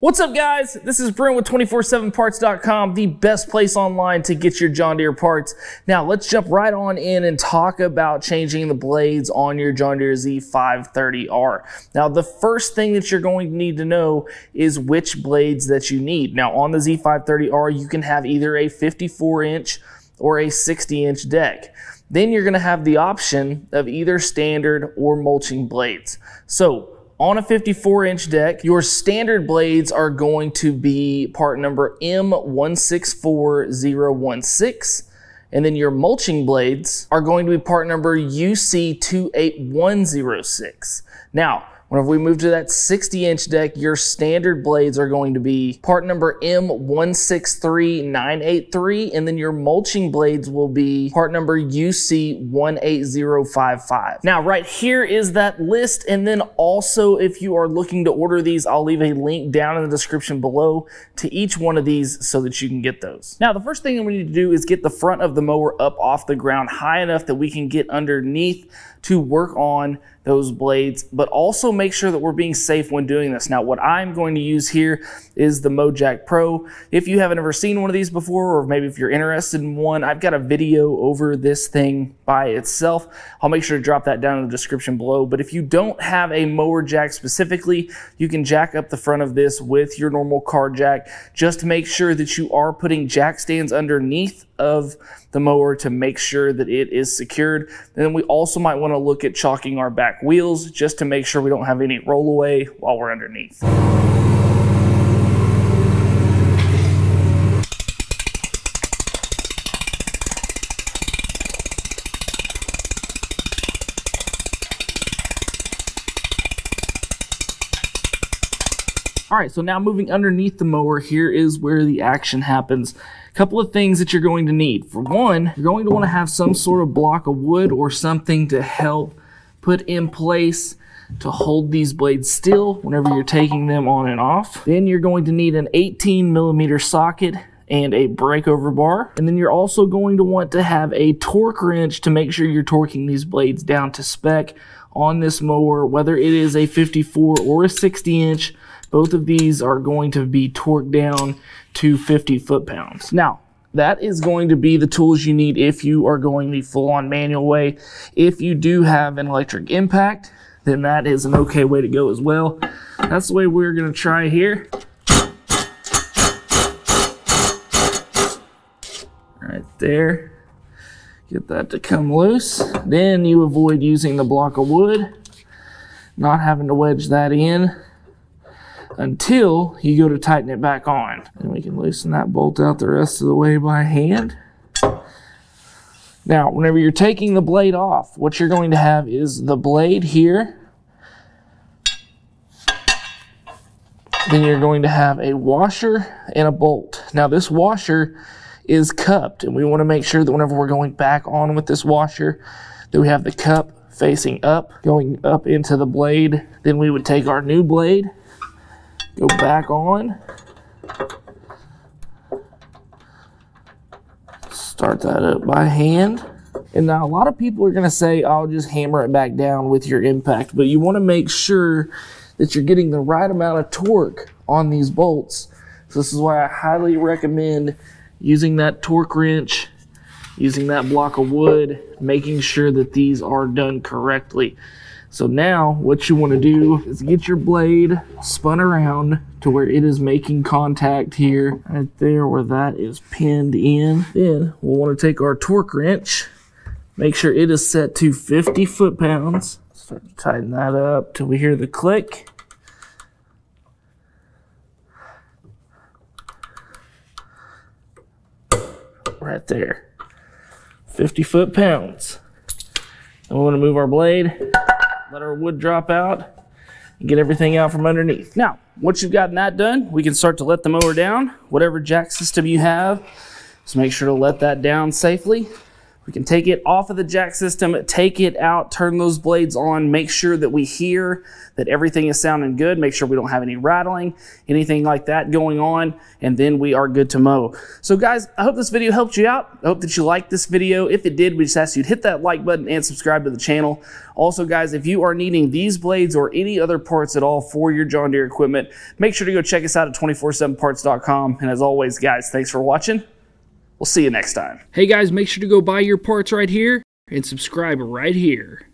What's up guys? This is Brent with 247parts.com, the best place online to get your John Deere parts. Now let's jump right on in and talk about changing the blades on your John Deere Z530R. Now the first thing that you're going to need to know is which blades that you need. Now on the Z530R you can have either a 54 inch or a 60 inch deck. Then you're going to have the option of either standard or mulching blades. So on a 54 inch deck, your standard blades are going to be part number M164016. And then your mulching blades are going to be part number UC28106. Now, Whenever we move to that 60 inch deck, your standard blades are going to be part number M163983, and then your mulching blades will be part number UC18055. Now, right here is that list, and then also if you are looking to order these, I'll leave a link down in the description below to each one of these so that you can get those. Now, the first thing we need to do is get the front of the mower up off the ground high enough that we can get underneath to work on those blades, but also make sure that we're being safe when doing this. Now, what I'm going to use here is the Mojack Pro. If you haven't ever seen one of these before, or maybe if you're interested in one, I've got a video over this thing by itself. I'll make sure to drop that down in the description below. But if you don't have a mower jack specifically, you can jack up the front of this with your normal car jack just make sure that you are putting jack stands underneath of the mower to make sure that it is secured. And then we also might want to look at chalking our back wheels just to make sure we don't have any rollaway while we're underneath. All right, so now moving underneath the mower, here is where the action happens. A couple of things that you're going to need. For one, you're going to want to have some sort of block of wood or something to help put in place to hold these blades still whenever you're taking them on and off. Then you're going to need an 18 millimeter socket and a breakover bar. And then you're also going to want to have a torque wrench to make sure you're torquing these blades down to spec on this mower, whether it is a 54 or a 60 inch both of these are going to be torqued down to 50 foot-pounds. Now, that is going to be the tools you need if you are going the full-on manual way. If you do have an electric impact, then that is an okay way to go as well. That's the way we're going to try here. Right there. Get that to come loose. Then you avoid using the block of wood, not having to wedge that in until you go to tighten it back on. And we can loosen that bolt out the rest of the way by hand. Now, whenever you're taking the blade off, what you're going to have is the blade here. Then you're going to have a washer and a bolt. Now, this washer is cupped, and we want to make sure that whenever we're going back on with this washer, that we have the cup facing up, going up into the blade. Then we would take our new blade go back on. Start that up by hand. And now a lot of people are going to say, I'll just hammer it back down with your impact. But you want to make sure that you're getting the right amount of torque on these bolts. So this is why I highly recommend using that torque wrench, using that block of wood, making sure that these are done correctly. So now what you want to do is get your blade spun around to where it is making contact here, right there where that is pinned in. Then we'll want to take our torque wrench, make sure it is set to 50 foot-pounds. Start to tighten that up till we hear the click. Right there. 50 foot-pounds. And we want to move our blade let our wood drop out, and get everything out from underneath. Now, once you've gotten that done, we can start to let the mower down. Whatever jack system you have, just make sure to let that down safely. We can take it off of the jack system, take it out, turn those blades on, make sure that we hear that everything is sounding good, make sure we don't have any rattling, anything like that going on, and then we are good to mow. So guys, I hope this video helped you out. I hope that you liked this video. If it did, we just ask you to hit that like button and subscribe to the channel. Also guys, if you are needing these blades or any other parts at all for your John Deere equipment, make sure to go check us out at 247parts.com. And as always, guys, thanks for watching. We'll see you next time. Hey guys, make sure to go buy your parts right here and subscribe right here.